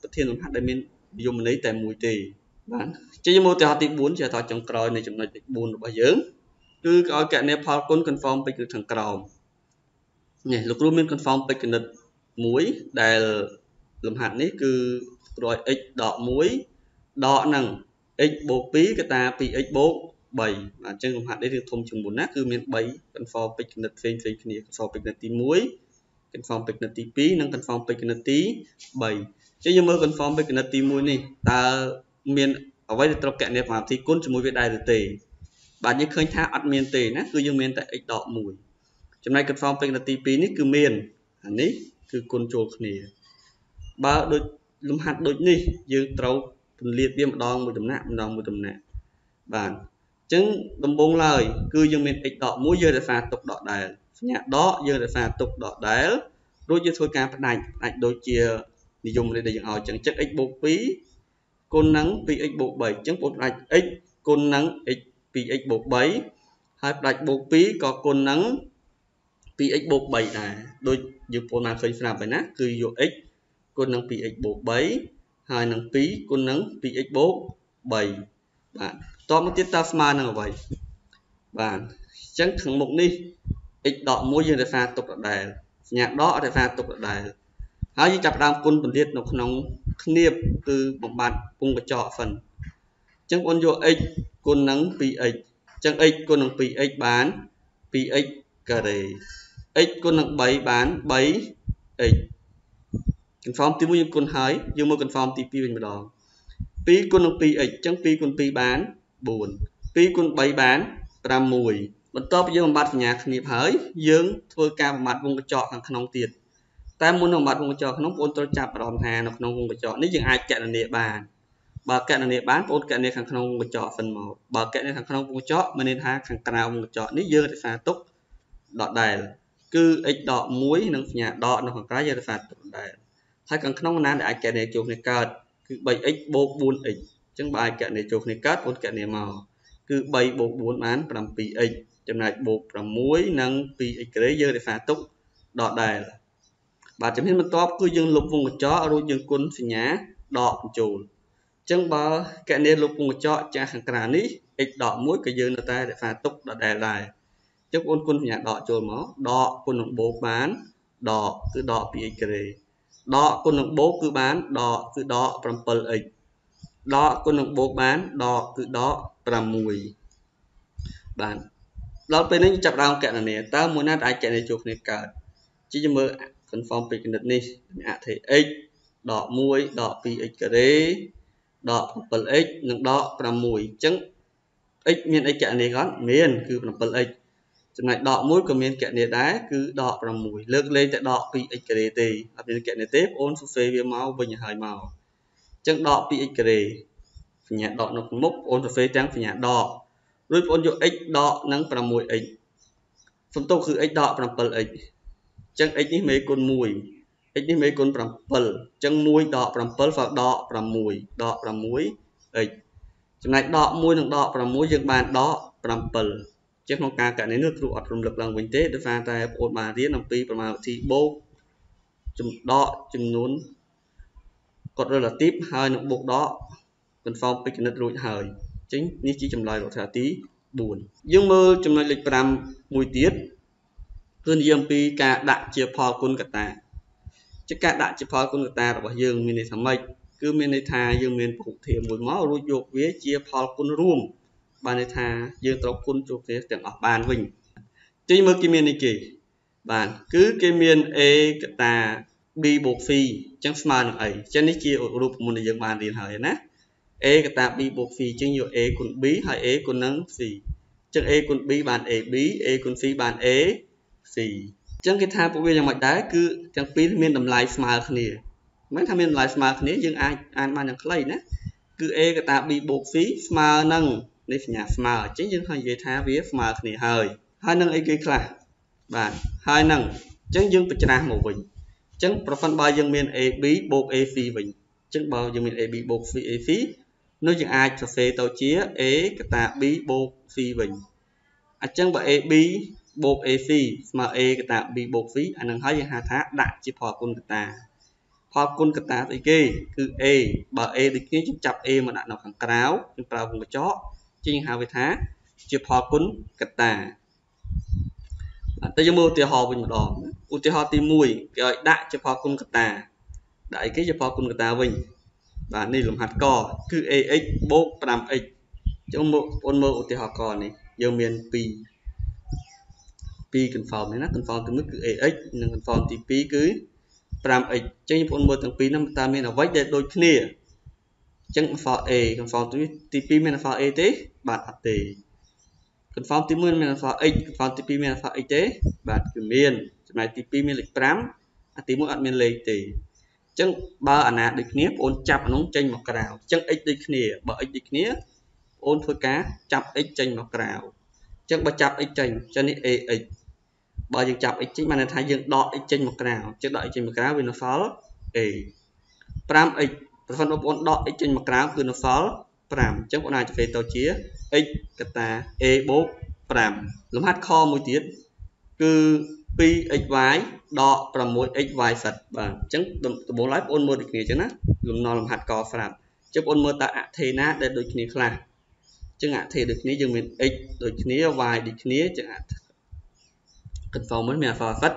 ប្រធានលំហាត់ដែលមាននិយមន័យតែមួយទេបាទជាយកមកឧទាហរណ៍ទី4ជាឧទាហរណ៍ចុងក្រោយនៃចំណុចទី4របស់យើងគឺឲ្យកណនីផលគុណ confirm ពេជ្រគណិតខាងក្រោមនេះលោកគ្រូមាន confirm ពេជ្រគណិតមួយដែលលំហាត់នេះគឺគ្រាន់ x ដក1ដកនឹង x បូក2កតា 2x បូក3បាទអញ្ចឹងលំហាត់នេះរឿងធំជាងមុនណាគឺមាន3 conform ពេជ្រគណិតផ្សេងផ្សេងគ្នា conform ពេជ្រគណិតទី1 conform ពេជ្រគណិតទី2និង conform ពេជ្រគណិតទី3អញ្ចឹងយើងមើល conform ពេជ្រគណិតទី1នេះតើមានអ្វីដែលត្រូវកណនីសមាធិគុណជាមួយវាដែរឬទេបាទយើងឃើញថាអត់មានទេណាគឺយើងមានតែ x ដក1ចំណែក conform ពេជ្រគណិតទី2នេះគឺមានអានេះគឺគុណចូលគ្នា បើដូចលំហាត់ដូចនេះយើងត្រូវពន្លាតវាម្ដងមួយដំណាក់ម្ដងមួយដំណាក់បាទអញ្ចឹងដំបូងឡើយគឺយើងមាន x ដក1យើងរក្សាទុកដកដែល សញ្ញាដកយើងរក្សាទុកដកដែលរួចយើងធ្វើការផ្ដាច់ផ្ដាច់ដូចជានិយមនេះដែលយើងឲ្យអញ្ចឹងចឹង x បូក2គុណនឹង 2x បូក3អញ្ចឹងបងផ្ដាច់ x គុណនឹង x 2x បូក3ហើយផ្ដាច់បូក2ក៏គុណនឹង 2x បូក3ដែរដូចយើងបងបានឃើញស្រាប់ហើយណាគឺយក x គុណនឹង 2x បូក3ហើយនឹង2គុណនឹង 2x បូក3បាទតមកទៀតតើស្មើនឹងអ្វីបាទអញ្ចឹងខាងមុខនេះ x ដក1យើងរក្សាទុកដដែលសញ្ញាដករក្សាទុកដដែលហើយយើងចាប់ផ្ដើមគុណពលាតនៅក្នុងគៀបគឺបំបត្តិពងកញ្ចក់សិនអញ្ចឹងបងយក x គុណនឹង 2x អញ្ចឹង x គុណនឹង 2x បាន 2x ការ៉េ x គុណនឹង3បាន 3x confirm ទី1យើងគុណហើយយើងមក confirm ទី2វិញម្ដង2គុណនឹង 2x អញ្ចឹង2គុណ2បាន4 2គុណ3បាន6 បន្ទាប់ពីយើងបំបត្តិសញ្ញាគ្នាហើយយើងធ្វើការបំបត្តិវងកញ្ចក់ខាងក្នុងទៀតតែមុននឹងបំបត្តិវងកញ្ចក់ក្នុងបងត្រូវចាប់អារម្មណ៍ថានៅក្នុងវងកញ្ចក់នេះយើងអាចកណនាបានបើកណនាបានបងកណនាខាងក្នុងវងកញ្ចក់សិនមកបើកណនាខាងក្នុងវងកញ្ចក់មានន័យថាខាងក្រៅវងកញ្ចក់នេះយើងរក្សាទុកដដែលគឺ x ដក1និងសញ្ញាដកនៅខាងក្រៅយើងរក្សាទុកដដែលហើយខាងក្នុងណាដែលអាចកណនាចូលគ្នាកើតគឺ 3x បូក 4x អញ្ចឹងបើអាចកណនាចូលគ្នាកើតអូនកណនាមកគឺ3បូក4បាន 7x ចំណែកបូក6និង 2x ក្រេយើងរក្សាទុកដកដែលបាទជំហានបន្ទាប់គឺយើងលុបវងកញ្ចក់រួចយើងគុណសញ្ញាដកបញ្ចូលអញ្ចឹងបើកណនាលុបវងកញ្ចក់ចាស់ខាងក្រៅនេះ x ដក1ក៏យើងនៅតែរក្សាទុកដដែលដែរអញ្ចឹងបងគុណសញ្ញាដកចូលមកដកគុណនឹងបូកបានដកគឺដក 2x ក្រេដកគុណនឹងបូកគឺបានដកគឺដក 7x ដកគុណនឹងបូកបានដកគឺដក6បាទ ដល់ពេលនេះចាប់ដើមកណនាតើមួយណាអាចកណនាចូលគ្នាកើតជាយើងមើល confirm ពេជ្រគណិតនេះអធិ x ដក1ដក 2x ការ៉េដក 7x និងដក6អញ្ចឹង x មានអីកណនាគាត់មាន គឺ 7x ចំណែកដក1ក៏មានកណនាដែរគឺដក6លើកលែងតែដក 2x ការ៉េទេអត់មានកណនាទេបងអូនសរសេរវាមកវិញឲ្យមកចឹងដក 2x ការ៉េសញ្ញាដកនៅក្នុងមុខបងប្អូនសរសេរទាំងសញ្ញាដក រួចបងប្អូនយក x ដកនឹង 6x សំទោសគឺ x ដក 7x ចឹង x នេះមេគុណ1 x នេះមេគុណ7ចឹង1ដក7ហ្វដក6ដក 6x ចំណែកដក1និងដក6យើងបានដក7ជាក្នុងការកណនីនេះគ្រូអត់រំលឹកឡើងវិញទេដោយសារតែបងប្អូនបានរៀនអំពីប្រមាណវិធីបូកចំដកចំនួនកត់ relative ហើយនឹងបូកដក conform ពេចគណិតរួចហើយអញ្ចឹងនេះជាចម្លើយរដ្ឋាទី4យើងមើលចំណុចលេខ5មួយទៀតគឺនិយាយអំពីការដាក់ជាផលគុណកតាជាការដាក់ជាផលគុណកតារបស់យើងមានន័យថាម៉េចគឺមានន័យថាយើងមានពហុធាតុមួយមករួចយកវាជាផលគុណរួមបានន័យថាយើងត្រូវគុណជួបគ្នាទាំងអស់បានវិញទីមើលគេមាននេះគេបាទគឺគេមាន a កតា b បូក c អញ្ចឹងស្មើនឹងអីអញ្ចឹងនេះជារូបមន្តដែលយើងបានរៀនហើយណា a កតា b បូក c អញ្ចឹងយក a គុណ b ហើយ a គុណនឹង c អញ្ចឹង a គុណ b បាន ab a គុណ c បាន a c អញ្ចឹងគេថាពួកវាយ៉ាងម៉េចដែរគឺទាំងពីរមានតម្លៃស្មើគ្នាមិនថាមានតម្លៃស្មើគ្នាយើងអាចអានបានយ៉ាងខ្លីណាគឺ a កតា b បូក c ស្មើនឹងនេះសញ្ញាស្មើអញ្ចឹងយើងឃើញនិយាយថាវាស្មើគ្នាហើយហើយនឹងអីគេខ្លះបាទហើយនឹងអញ្ចឹងយើងបញ្ច្រាស់មកវិញអញ្ចឹងប្រសិនបើយើងមាន AB បូក AC វិញអញ្ចឹងបើយើងមាន AB បូក AC នោះយើងអាចសរសេរទៅជា A កតា B បូក C វិញអញ្ចឹងបើ AB បូក AC ស្មើ A កតា B បូក C អានឹងហើយយើងហៅថាដាក់ជាផលគុណកតាផលគុណកតាស្អីគេគឺ A បើ A ដូចគ្នាយើងចាប់ A មកដាក់នៅខាងក្រៅយើងប្រើវងកញ្ចក់ជាងហៅវាថា ជាផលគុណកតាតែយើងមើលឧទាហរណ៍វិញម្ដងឧទាហរណ៍ទី1គេឲ្យដាក់ជាផលគុណកតាដាក់អីគេជាផលគុណកតាវិញ បាទនេះលំហាត់កគឺ ax បូក 5x ចុះមកបងមើលឧទាហរណ៍កនេះយើងមាន2 2 conform នេះណា conform ទី1គឺ ax និង conform ទី2គឺ 5x ចឹងបងមើលទាំងពីរហ្នឹងតើមានអ្វីដែលដូចគ្នាចឹង alpha a conform ទី2មាន alpha a ទេបាទអត់ទេ conform ទី1មាន alpha x conform ទី2មាន alpha x ទេបាទគឺមានចំណែកទី2មានលេខ5អាទី1អត់មានលេខទេអញ្ចឹងបើអាណាដូចគ្នាបងអូនចាប់អានោះចេញមកក្រៅអញ្ចឹង x ដូចគ្នាបើ x ដូចគ្នាបងអូនធ្វើការចាប់ x ចេញមកក្រៅអញ្ចឹងបើចាប់ x ចេញអញ្ចឹងនេះ ax បើយើងចាប់ x ចេញបានន័យថាយើងដក x ចេញមកក្រៅអញ្ចឹងដក x ចេញមកក្រៅវានៅសល់ a 5x ប្រសិនបងប្អូនដក x ចេញមកក្រៅគឺនៅសល់5អញ្ចឹងបងអាចធ្វើទៅជា x កតា a បូក5លំហាត់ខមួយទៀតគឺ 2xy ដក 6xy សិតបាទអញ្ចឹងដំបូងឡើយបងប្អូនមើលដូចគ្នាអញ្ចឹងណាលំនាំលំហាត់កស្រាប់អញ្ចឹងបងប្អូនមើលតើអថេណាដែលដូចគ្នាខ្លះអញ្ចឹងអថេដូចគ្នាយើងមាន x ដូចគ្នា y ដូចគ្នាអញ្ចឹង conform មួយមាន alpha សិត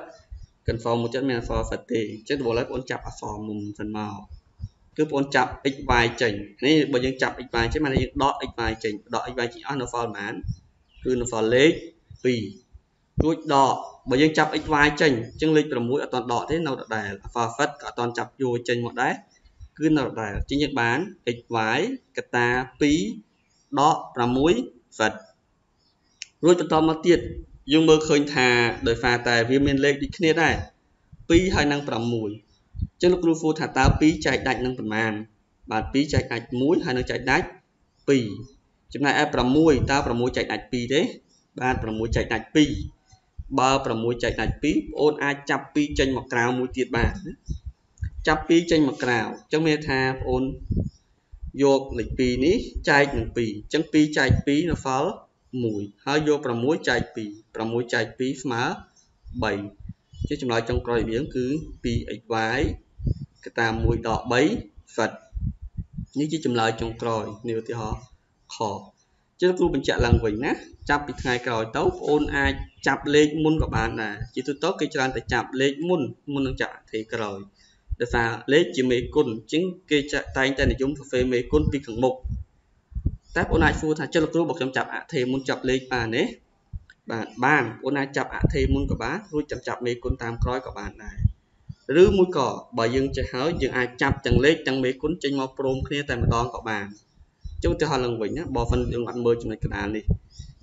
conform មួយចិត្តមាន alpha សិតទេអញ្ចឹងដំបូងឡើយបងប្អូនចាប់អក្សរមុំសិនមកគឺបងប្អូនចាប់ x y ចេញនេះបើយើងចាប់ x y ចេញមកយើងដក x y ចេញដក x y ចេញអស់នៅសល់ប៉ុន្មានគឺនៅសល់លេខ2 រួចដកបើយើងចាប់ x y ចេញអញ្ចឹងលេខ6អត់តដកទេនៅដដែល alpha fit ក៏អត់តចាប់យកចេញមកដែរគឺនៅដដែលជាងយើងបាន x y កតា2ដក6 fit រួចបន្តមកទៀតយើងមើលឃើញថាដោយសារតែវាមានលេខដូចគ្នាដែរ2ហើយនឹង6អញ្ចឹងលោកគ្រូហ្វូថាតើ2ចែកដាច់នឹងប៉ុន្មានបាទ2ចែកដាច់1ហើយនឹងចែកដាច់2ចំណែកឯ6តើ6ចែកដាច់2ទេបាទ6ចែកដាច់2 បើ6ចែកដាច់2បងអូនអាចចាប់2ចេញមកក្រៅមួយទៀតបានចាប់2ចេញមកក្រៅអញ្ចឹងមានថាបងអូនយកលេខ2នេះចែកនឹង2អញ្ចឹង2ចែក2នៅសល់1ហើយយក6ចែក2 6ចែក2ស្មើ3ជាចម្លើយចុងក្រោយវាគឺ 2xy កតា1ដក3 fit នេះជាចម្លើយចុងក្រោយនេះឧទាហរណ៍ខជើគ្រូបញ្ជាក់ឡើងវិញណា ចាប់ពីថ្ងៃក្រោយទៅបងអូនអាចចាប់លេខមុនក៏បានដែរជាទូទៅគេច្រើនតែចាប់លេខមុនមុននឹងចាប់អធិក្រោយដោយសារលេខជាមេគុណអញ្ចឹងគេតែងតែនិយមសរសេរមេគុណពីខាងមុខតែបងអូនអាចសួរថាចុះលោកគ្រូបើខ្ញុំចាប់អធិមុនចាប់លេខបានទេបាទបានបងអូនអាចចាប់អធិមុនក៏បានរួចចាំចាប់មេគុណតាមក្រោយក៏បានដែរឬមួយក៏បើយើងចេះហើយយើងអាចចាប់ទាំងលេខទាំងមេគុណចេញមកព្រមគ្នាតែម្ដងក៏បានចុះទៅហៅឡើងវិញណាបើមិនយើងអត់មើលចំណុចកណ្ដាលនេះ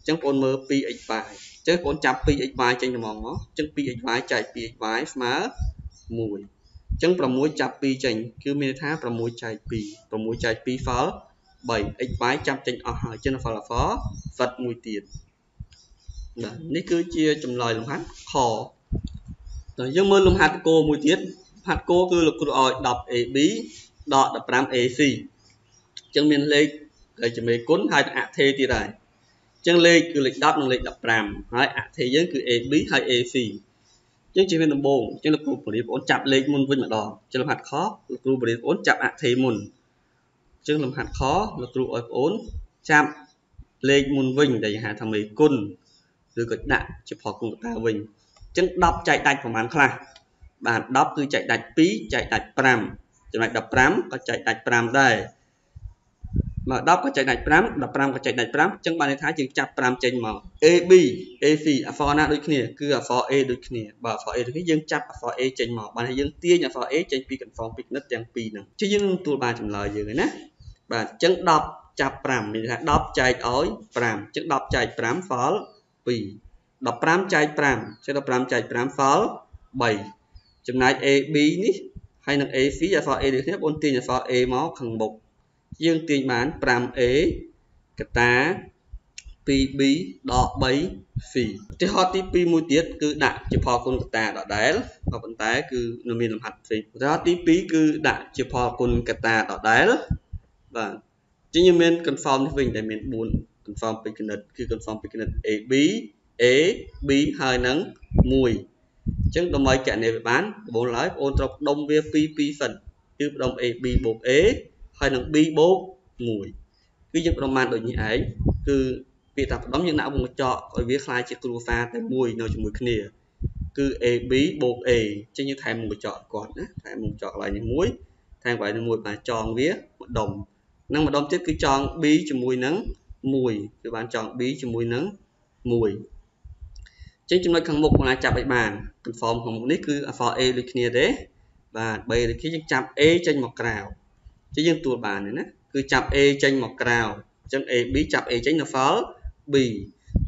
អញ្ចឹងបងមើល 2xy អញ្ចឹងបងចាប់ 2xy ចេញត្មងមកអញ្ចឹង 2xy ចែក 2xy ស្មើ1អញ្ចឹង6ចាប់2ចេញគឺមានន័យថា6ចែក2 6ចែក2 fall 3 x y ចាប់ចេញអស់ហើយចឹង fall for fit មួយទៀតបាទនេះគឺជាចម្លើយលំហាត់ខតើយើងមើលលំហាត់គោមួយទៀតហាត់គោគឺលោកគ្រូឲ្យ 10AB ដក 15AC អញ្ចឹងមានលេខដែលជាមេគុណហើយអថេទៀតហើយអញ្ចឹងលេខគឺលេខ10និងលេខ15ហើយអថេយើងគឺ AB ហើយ AC អញ្ចឹងជាមានដំបូងអញ្ចឹងលោកគ្រូបរិយាបងចាប់លេខមុនវិញម្ដងអញ្ចឹងលំហាត់ខលោកគ្រូបរិយាបងចាប់អថេមុនអញ្ចឹងលំហាត់ខលោកគ្រូឲ្យបងចាប់លេខមុនវិញដែលហៅថាមេគុណឬក៏ដាក់ជាផលគុណកតាវិញអញ្ចឹង10ចែកដាច់ប្រមាណខ្លះបាទ10គឺចែកដាច់2ចែកដាច់5ចំណែក15ក៏ចែកដាច់5ដែរ មក10ក៏ចែកដាច់5 15ក៏ចែកដាច់5អញ្ចឹងបានន័យថាយើងចាប់5ចេញមក AB AC អក្សរណាដូចគ្នាគឺអក្សរ A ដូចគ្នាបើអក្សរ A ដូចគ្នាយើងចាប់អក្សរ A ចេញមកបានហើយយើងទាញអក្សរ A ចេញពី confirm ពីគណិតទាំងពីរហ្នឹងជិះយើងនឹងទួលបានចម្លើយយើងហើយណាបាទអញ្ចឹង10ចាប់5មានថា10ចែកឲ្យ5អញ្ចឹង10ចែក5 fall 2 15ចែក5អញ្ចឹង15ចែក5 fall 3ចំណែក AB នេះហើយនឹង AC អក្សរ A ដូចគ្នាបងទាញអក្សរ A មកខាងមុខ យើងទាញបាន 5A កតា 2B ដក 3C ឧទាហរណ៍ទី2មួយទៀតគឺដាក់ជាផលគុណកតាដដែលក៏ប៉ុន្តែគឺនៅមានលំហាត់ផ្សេងឧទាហរណ៍ទី2គឺដាក់ជាផលគុណកតាដដែលបាទជាងមាន confirm នេះវិញដែលមាន4 confirm ពេចគណិតគឺ confirm ពេចគណិត AB A B ហើយនឹង1អញ្ចឹងដើម្បីកណនីវាបានដំបូងឡើយបងអូនត្រូវផ្ដុំវា2 2សិនគឺផ្ដុំ AB បូក A ហើយនឹង b បូក1គឺយើងប្រមាណដូចនេះឯងគឺពាក្យថាផ្ដំយើងដាក់វងកញ្ចក់ឲ្យវាคล้ายជាគ្រួសារតែមួយនៅជាមួយគ្នាគឺ AB បូក A ចឹងយើងថែមវងកញ្ចក់គាត់ណាថែមវងកញ្ចក់កន្លែងនេះមួយថែមកន្លែងនេះមួយបានចងវាម្ដុំនឹងម្ដុំទៀតគឺចង B ជាមួយនឹង1គឺបានចង B ជាមួយនឹង1ចឹងចំណុចខាងមុខបងអាចចាប់ឲ្យបាន confirm ខាងមុខនេះគឺ alpha A ដូចគ្នាទេបាទ B ដូចគ្នាយើងចាប់ A ចេញមកក្រៅ ជាយើងទួលបានណាគឺចាប់ A ចេញមកក្រៅអញ្ចឹង AB ចាប់ A ចេញនៅ file B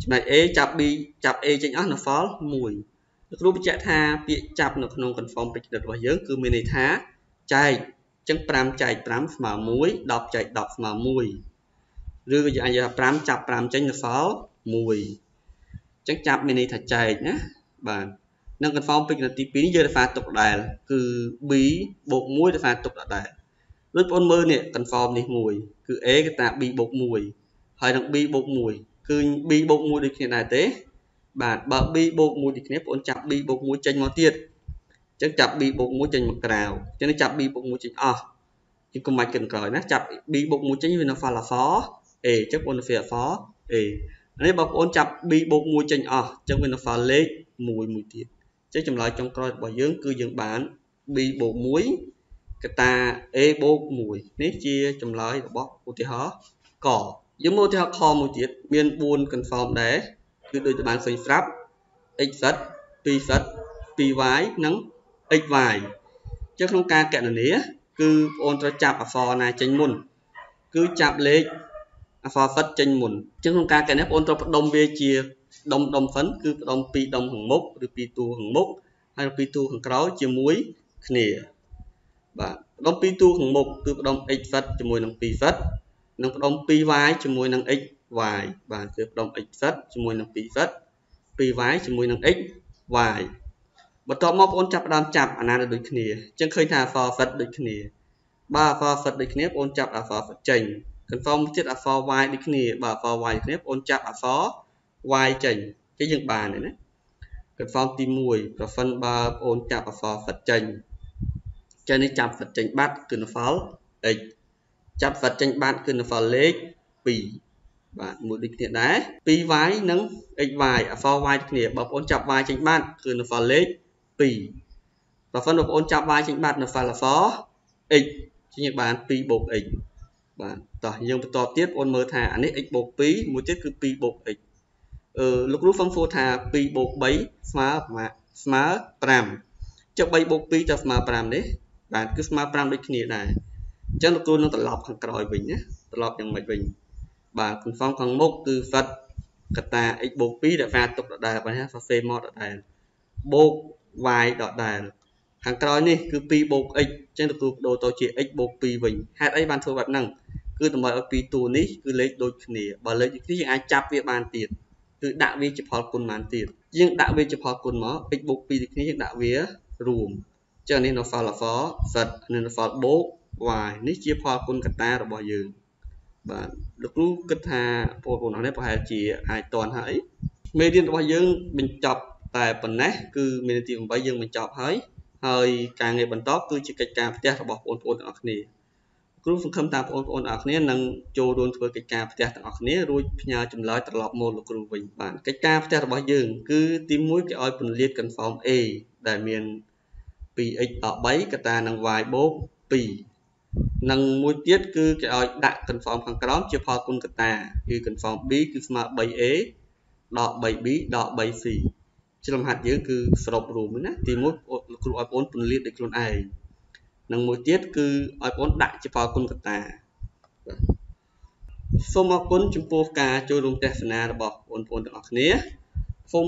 ចំណែក A ចាប់ B ចាប់ A ចេញអស់នៅ file 1លោកគ្រូបញ្ជាក់ថាពាក្យចាប់នៅក្នុង confirm ពេចគណិតរបស់យើងគឺមានន័យថាចែកអញ្ចឹង5ចែក5ស្មើ1 10ចែក10ស្មើ1ឬក៏យើងអាចនិយាយថា5ចាប់5ចេញនៅ file 1អញ្ចឹងចាប់មានន័យថាចែកណាបាទនឹង confirm ពេចគណិតទី2នេះយើងរក្សាទុកដដែលគឺ B បូក1រក្សាទុកដដែល ដូចបងមើលនេះ confirm នេះមួយគឺ a កតា b បូក1ហើយនឹង b បូក1គឺ b បូក1ដូចគ្នាដែរទេ បាទបើ b បូក1ដូចគ្នាបងចាប់ b បូក1ចេញមកទៀតអញ្ចឹងចាប់ b បូក1ចេញមកក្រៅអញ្ចឹងចាប់ b បូក1ចេញអស់ជាកុំមកគិតក្រោយណាចាប់ b បូក1ចេញវានៅ falafel a អញ្ចឹងបងនៅ falafel a នេះបងប្អូនចាប់ b បូក1ចេញអស់អញ្ចឹងវានៅ file លេខ1មួយទៀតអញ្ចឹងចម្លើយចុងក្រោយរបស់យើងគឺយើងបាន b បូក1 កតា a បូក1នេះជាចម្លើយរបស់ឧទាហរណ៍កយើងមើលឧទាហរណ៍ខមួយទៀតមាន4 confirm ដែរគឺដូចបានឃើញស្រាប់ x សិត 2 សិត 2y និង xy ចឹងក្នុងការកណនាគឺបងអូនត្រូវចាប់អក្សរណាចេញមុន គឺចាប់លេខអក្សរសិតចេញមុនចឹងក្នុងការកណនាបងអូនត្រូវផ្ដុំវាជាដុំដុំសិនគឺផ្ដុំ2ដុំខាងមុខឬ2តួខាងមុខហើយ2តួខាងក្រោយជាមួយគ្នា បាទផ្ដុំ2តួខាងមុខគឺផ្ដុំ x ហ្វិតជាមួយនឹង2ហ្វិតនិងផ្ដុំ 2y ជាមួយនឹង xy បាទគឺផ្ដុំ x ហ្វិតជាមួយនឹង2ហ្វិត 2y ជាមួយនឹង xy បន្ទាប់មកបងប្អូនចាប់ផ្ដើមចាប់អាណាដូចគ្នាអញ្ចឹងឃើញថា alpha fit ដូចគ្នាបើ alpha fit ដូចគ្នាបងប្អូនចាប់ alpha fit ចេញ confirm ទៀត alpha y ដូចគ្នាបើ alpha y ដូចគ្នាបងប្អូនចាប់ alpha y ចេញគេយើងបានទេណា confirm ទី1 profile បើបងប្អូនចាប់ alpha fit ចេញ ចឹងនេះចាប់វត្តចេញបាត់គឺ nafal x ចាប់វត្តចេញបាត់គឺ nafal លេខ2បាទមួយដូចគ្នាដែរ 2y និង xy អក្សរ y គ្នាបើបងប្អូនចាប់ y ចេញបាត់គឺ nafal លេខ2បើបងប្អូនចាប់ y ចេញបាត់ nafal អក្សរ x ជាងបាន2បូក x បាទតោះយើងបន្តទៀតបងប្អូនមើលថាអានេះ x បូក2មួយទៀតគឺ2បូក x អឺលោកគ្រូហ្វឹងហ្វូថា2បូក3ស្មើប្រមាណស្មើ5ចុះ3បូក2ទៅស្មើ5នេះ បាទគឺស្មើ5ដូចគ្នាដែរអញ្ចឹងលោកគ្រូនឹងត្រឡប់ខាងក្រោយវិញណាត្រឡប់យ៉ាងម៉េចវិញបាទ confirm ខាងមុខគឺ fit កតា x បូក2ដែលវាទុកដដែលបាទ surface មកដដែលបូក y ដដែលខាងក្រោយនេះគឺ2បូក x អញ្ចឹងលោកគ្រូបដូរទៅជា x បូក2វិញហេតុអីបានធ្វើបែបហ្នឹងគឺដើម្បីឲ្យពីរតួនេះគឺលេខដូចគ្នាបើលេខដូចគ្នាយើងអាចចាប់វាបានទៀតគឺដាក់វាជាផលគុណបានទៀតយើងដាក់វាជាផលគុណមក x បូក2ដូចគ្នាយើងដាក់វារួម ចឹងនេះនៅ file for z និងនៅ file បូក y នេះជាផលគុណកតារបស់យើងបាទលោកគ្រូគិតថាបងប្អូនអរនេះប្រហែលជាអាចតន់ហើយមេរៀនរបស់យើងបញ្ចប់តែប៉ុណ្ណេះគឺមេរៀនទី8យើងបញ្ចប់ហើយហើយការងារបន្តគឺជាកិច្ចការផ្ទះរបស់បងប្អូនទាំងអស់គ្នាគ្រូសង្ឃឹមថាបងប្អូនទាំងអស់គ្នានឹងចូលរួមធ្វើកិច្ចការផ្ទះទាំងអស់គ្នារួចផ្ញើចម្លើយត្រឡប់មកលោកគ្រូវិញបាទកិច្ចការផ្ទះរបស់យើង គឺទី1គេឲ្យពន្លាត confirm A ដែលមាន 2x ដល់3កតានឹង y បូក2និងមួយទៀតគឺគេឲ្យដាក់ confirm ខាងក្រោមជាផលគុណកតាគឺ confirm b គឺស្មើ 3a ដក 3b ដក 3c ជ្រុំហាត់យើងគឺសរុបរួមណាទី1លោកគ្រូឲ្យបងពន្លាតដោយខ្លួនឯងនិងមួយទៀតគឺឲ្យបងដាក់ជាផលគុណកតាសូមអរគុណចំពោះការចូលរួមទស្សនារបស់បងប្អូនទាំងអស់គ្នាសូម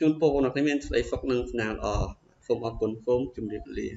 ជូនពរបងប្អូនទាំងអស់គ្នាមានសេចក្តីសុខនិងសំណាងល្អ សូមអរគុណសូមជម្រាបលា